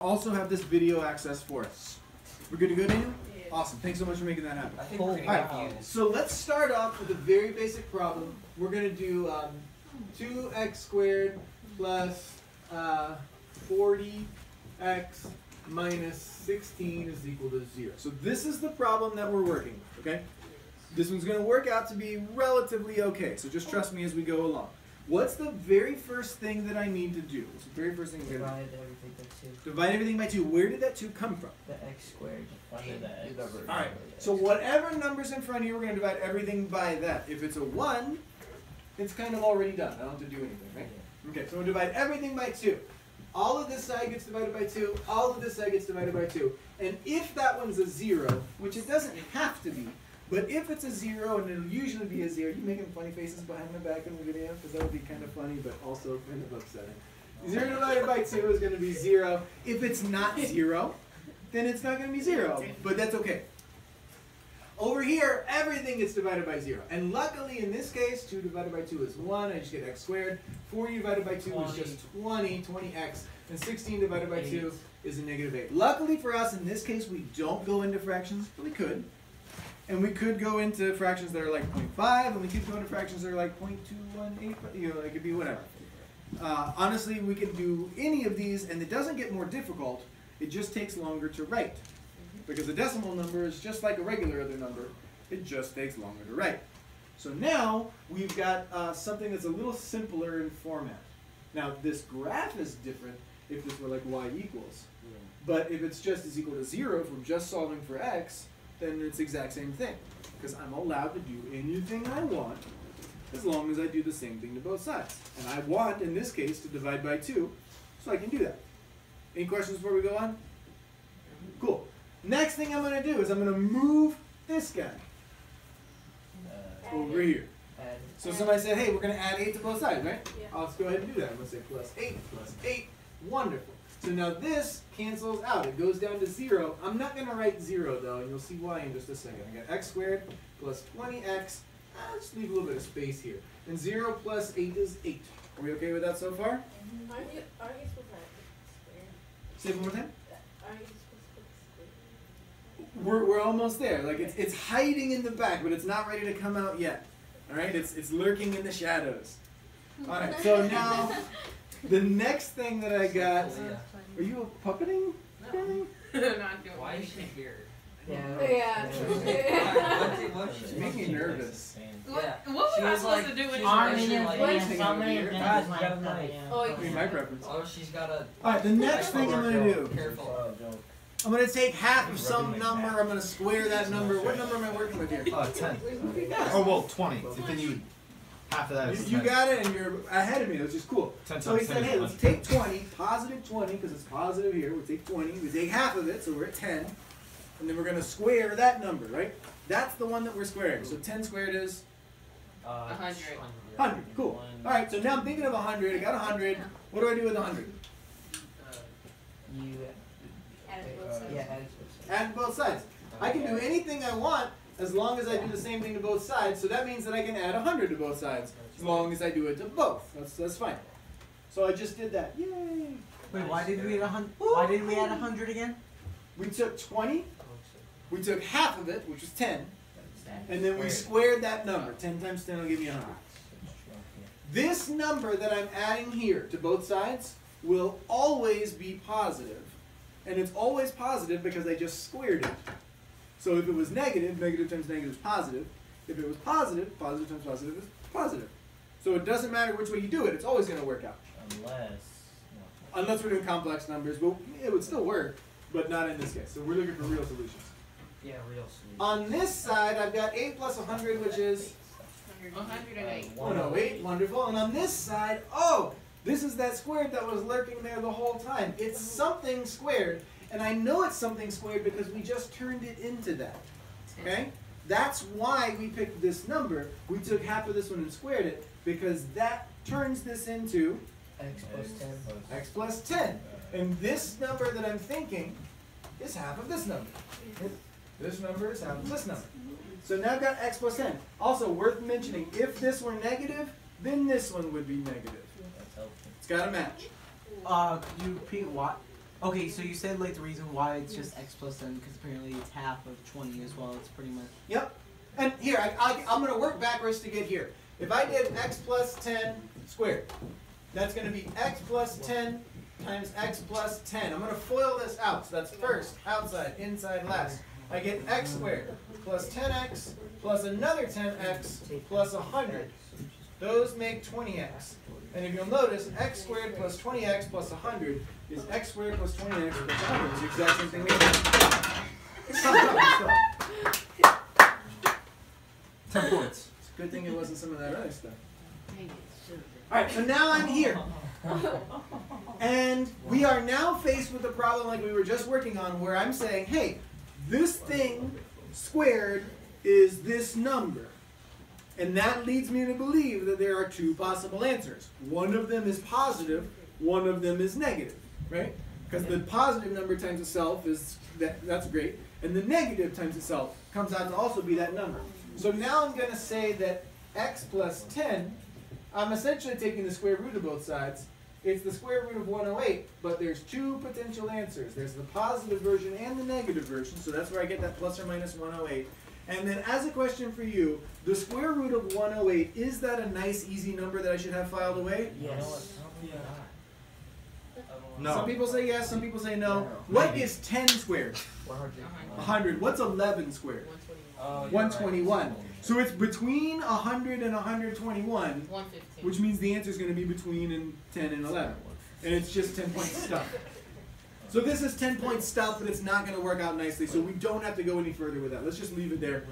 also have this video access for us. We're good to go, Daniel? Awesome. Thanks so much for making that happen. I think we're gonna Alright. So let's start off with a very basic problem. We're going to do um, 2x squared plus uh, 40x minus 16 is equal to 0. So this is the problem that we're working with, okay? This one's going to work out to be relatively okay, so just trust me as we go along. What's the very first thing that I need to do? What's the very first thing I'm going to Divide everything by two. Divide everything by 2. Where did that 2 come from? The x squared. Under the X. Alright, so whatever number's in front of you, we're going to divide everything by that. If it's a 1, it's kind of already done. I don't have to do anything, right? Okay, so we'll divide everything by 2. All of this side gets divided by 2, all of this side gets divided by 2. And if that one's a 0, which it doesn't have to be, but if it's a 0, and it'll usually be a 0, you making funny faces behind my back in the video? Because that would be kind of funny, but also kind of upsetting. 0 divided by 2 is going to be 0. If it's not 0, then it's not going to be 0, but that's okay. Over here, everything gets divided by 0. And luckily, in this case, 2 divided by 2 is 1. I just get x squared. Four divided by 2 is just 20, 20x. And 16 divided by 2 is a negative 8. Luckily for us, in this case, we don't go into fractions, but we could. And we could go into fractions that are like 0.5, and we could go into fractions that are like 0.218, but, you know, it could be whatever. Uh, honestly, we could do any of these, and it doesn't get more difficult. It just takes longer to write. Because a decimal number is just like a regular other number. It just takes longer to write. So now we've got uh, something that's a little simpler in format. Now this graph is different if this were like y equals. But if it's just is equal to zero, if we're just solving for x, then it's the exact same thing. Because I'm allowed to do anything I want as long as I do the same thing to both sides. And I want, in this case, to divide by two, so I can do that. Any questions before we go on? Cool. Next thing I'm going to do is I'm going to move this guy Uh, over here. So somebody said, hey, we're going to add 8 to both sides, right? Yeah. I'll just go ahead and do that. I'm going to say plus 8 plus 8. Wonderful. So now this cancels out. It goes down to 0. I'm not going to write 0, though, and you'll see why in just a second. I got x squared plus 20x. I'll just leave a little bit of space here. And 0 plus 8 is 8. Are we okay with that so far? Mm-hmm. Aren't you, aren't you supposed to square? Say it one more time. Aren't you supposed to put square? We're, we're almost there. Like it's, it's hiding in the back, but it's not ready to come out yet. All right, it's, it's lurking in the shadows. All right, so now the next thing that I got. Are you a puppeting? Danny? Not doing Why is she here? Yeah. Yeah. What- what- She's making me nervous. What, Yeah. what She was I was supposed like- to do when she's you like- were she's in like- What? Anything so over many here? things Guys, like you got a that, knife. yeah. Oh, I my preference. Oh, she's got a. All right, the next thing I'm gonna do. Careful. I'm gonna take half of some number. I'm gonna square that number. What number am I working with here? Uh, 10. Oh, well, 20. Then you, half of that is You, you got it, and you're ahead of me, which is cool. 10 So he times said, 10 hey, is let's take 20, positive 20, because it's positive here. We take 20, we take half of it, so we're at 10. And then we're going to square that number, right? That's the one that we're squaring. So 10 squared is Uh, hundred. 100. Cool. All right, so now I'm thinking of 100. I got 100. What do I do with 100? You. Add uh, both sides. Yeah, add both sides. Add both sides. I can do anything I want as long as I do the same thing to both sides. So that means that I can add 100 to both sides as long as I do it to both. That's, that's fine. So I just did that. Yay! Wait, why did we add hundred? Why did we add hundred again? We took 20, we took half of it, which was 10, and then we squared that number. 10 times 10 will give me 100. This number that I'm adding here to both sides will always be positive. And it's always positive because I just squared it. So if it was negative, negative times negative is positive. If it was positive, positive times positive is positive. So it doesn't matter which way you do it, it's always going to work out. Unless. Unless we're doing complex numbers, but it would still work, but not in this case. So we're looking for real solutions. Yeah, real solutions. On this side, I've got 8 plus 100, which is 108. 108. Wonderful. And on this side, oh, this is that squared that was lurking there the whole time. It's something squared. And I know it's something squared because we just turned it into that. Okay? That's why we picked this number. We took half of this one and squared it because that turns this into X plus ten. x plus 10. And this number that I'm thinking is half of this number. This number is half of this number. So now I've got x plus 10. Also worth mentioning, if this were negative, then this one would be negative. That's helpful. It's got to match. Uh, could you repeat what? Okay, so you said like the reason why it's just x plus 10 because apparently it's half of 20 as well. It's pretty much. Yep. And here, I, I, I'm going to work backwards to get here. If I did x plus 10 squared, that's going to be x plus 10 times x plus 10. I'm going to FOIL this out. So that's first, outside, inside, last. I get x squared plus 10x plus another 10x plus 100. Those make 20x. And if you'll notice, x squared plus 20x plus 100 is x squared plus 20x plus 100. It's the exact same thing we have. It's tough, it's tough. Ten points. It's a good thing it wasn't some of that other stuff. Should've Alright, so now I'm here. And we are now faced with a problem like we were just working on where I'm saying, hey, this thing squared is this number. And that leads me to believe that there are two possible answers. One of them is positive, one of them is negative, right? Because the positive number times itself is that that's great, and the negative times itself comes out to also be that number. So now I'm going to say that x plus 10, I'm essentially taking the square root of both sides. It's the square root of 108, but there's two potential answers. There's the positive version and the negative version, so that's where I get that plus or minus 108. And then as a question for you, the square root of 108, is that a nice easy number that I should have filed away? You know what? Yes. Probably. No. Some people say yes, some people say no. No. What 10 squared? 100. 100. What's 11 squared? Oh, you're 121. right. So it's between 100 and 121, which means the answer is going to be between and 10 and 11. And it's just 10 point stuff. So this is 10 point stuff, but it's not going to work out nicely. So we don't have to go any further with that. Let's just leave it there.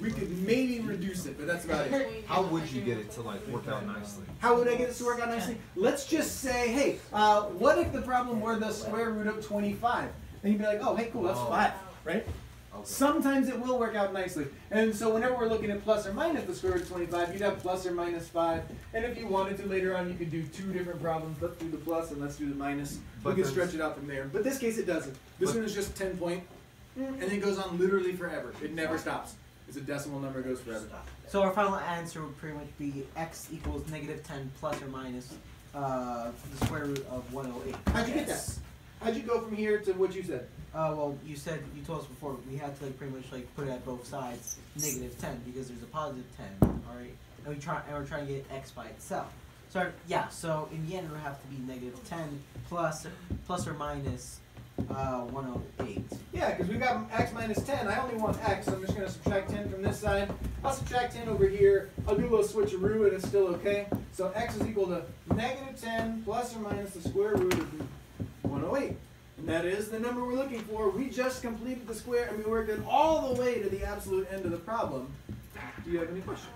We could maybe reduce it, but that's about it. How would you get it to like work out nicely? How would I get this to work out nicely? Let's just say, hey, uh, what if the problem were the square root of 25? And you'd be like, oh, hey, cool, that's Oh. 5, right? Sometimes it will work out nicely. And so whenever we're looking at plus or minus the square root of 25, you'd have plus or minus 5. And if you wanted to later on, you could do two different problems. Let's do the plus and let's do the minus. But we can stretch it out from there. But this case, it doesn't. This one is just 10 point, and it goes on literally forever. It never stops. It's a decimal number, it goes forever. So our final answer would pretty much be x equals negative 10 plus or minus uh, the square root of 108. How'd you get that? How'd you go from here to what you said? Uh, well, you said you told us before we had to like pretty much like put it at both sides negative 10 because there's a positive 10. All right, and we try and we're trying to get x by itself. So yeah, so in the end it would have to be negative 10 plus plus or minus uh, 108. Yeah, because we've got x minus 10. I only want x, so I'm just going to subtract 10 from this side. I'll subtract 10 over here. I'll do a little switcheroo, and it's still okay. So x is equal to negative 10 plus or minus the square root of 108. And that is the number we're looking for. We just completed the square, and we worked it all the way to the absolute end of the problem. Do you have any questions?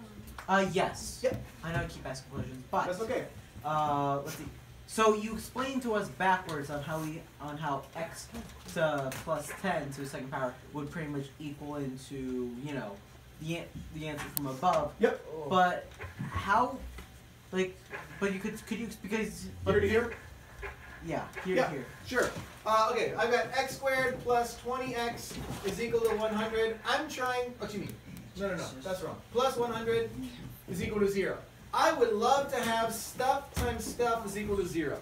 Uh, yes. Yep. I know I keep asking questions, but That's okay. Uh, let's see. So you explained to us backwards on how we on how x to plus ten to the second power would pretty much equal into you know the an- the answer from above. Yep. But how, like, but you could could you because Here to here? Yeah here Yeah. here. Sure. Uh, okay, I've got x squared plus 20x is equal to 100. I'm trying. What do you mean? No, no, no. That's wrong. Plus 100 is equal to zero. I would love to have stuff times stuff is equal to zero.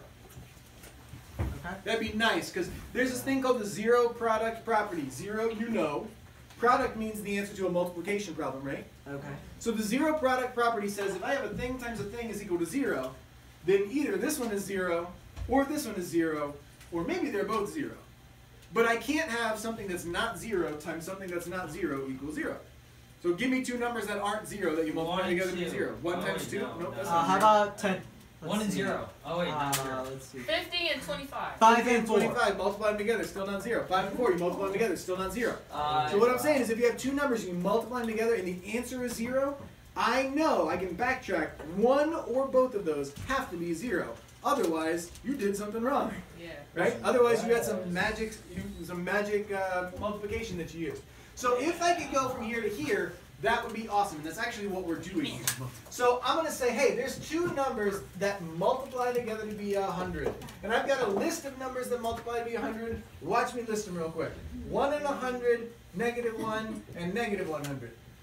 Okay. That'd be nice because there's this thing called the zero product property. Zero, you know. Product means the answer to a multiplication problem, right? Okay. So the zero product property says if I have a thing times a thing is equal to zero, then either this one is zero, or this one is zero, or maybe they're both zero. But I can't have something that's not zero times something that's not zero equals zero. So give me two numbers that aren't zero that you multiply One together to be zero. One Oh, times wait, two? no, nope, that's no. Uh, not how zero. about ten? Let's One and see. zero. Oh wait, not Uh, zero. let's see. Fifty and twenty-five. Five and and four. 25, multiply them together, still not zero. Five and four, you multiply them together, still not zero. Uh, So what I'm saying is if you have two numbers, you multiply them together and the answer is zero, I know I can backtrack. One or both of those have to be zero. Otherwise, you did something wrong, Yeah. right? Otherwise, you had some magic, some magic uh, multiplication that you used. So if I could go from here to here, that would be awesome. And that's actually what we're doing. here. So I'm gonna say, hey, there's two numbers that multiply together to be a hundred, and I've got a list of numbers that multiply to be a hundred. Watch me list them real quick. One and a hundred, negative one, and negative one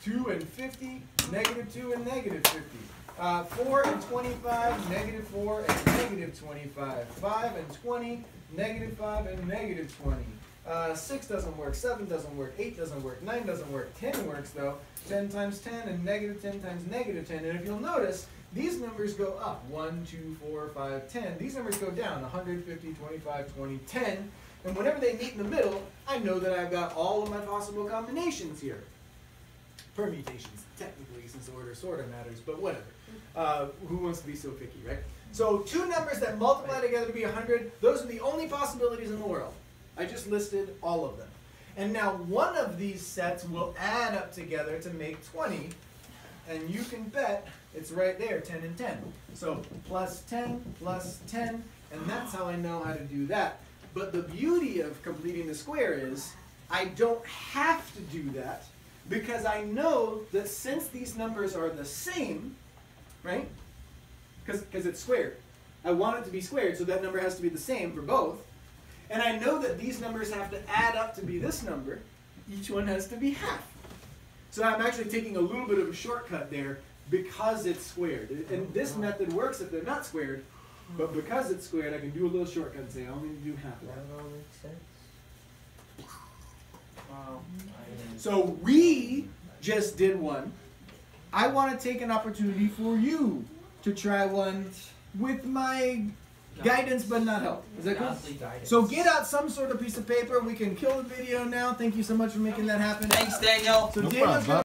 hundred. Two and fifty, negative two and negative fifty. Uh, four and twenty-five, negative four and negative twenty-five. Five and twenty, negative 5, and negative 20. Uh, 6 doesn't work, 7 doesn't work, 8 doesn't work, 9 doesn't work, 10 works though. 10 times 10 and negative 10 times negative 10. And if you'll notice, these numbers go up 1, 2, 4, 5, 10. These numbers go down 150, 25, 20, 10. And whenever they meet in the middle, I know that I've got all of my possible combinations here. Permutations, technically, since order sort of matters, but whatever. Uh, who wants to be so picky, right? So two numbers that multiply together to be 100, those are the only possibilities in the world. I just listed all of them. And now one of these sets will add up together to make 20, and you can bet it's right there, 10 and 10. So plus 10, plus 10, and that's how I know how to do that. But the beauty of completing the square is I don't have to do that because I know that since these numbers are the same, right? Because it's squared. I want it to be squared, so that number has to be the same for both. And I know that these numbers have to add up to be this number. Each one has to be half. So I'm actually taking a little bit of a shortcut there because it's squared. And this oh. method works if they're not squared, but because it's squared, I can do a little shortcut and say I only need to do half of That that. all makes sense. Wow. I didn't- So we just did one. I want to take an opportunity for you to try one with my guidance but not help. Is that cool? So get out some sort of piece of paper. We can kill the video now. Thank you so much for making that happen. Thanks, Daniel. So No Daniel's problem, gonna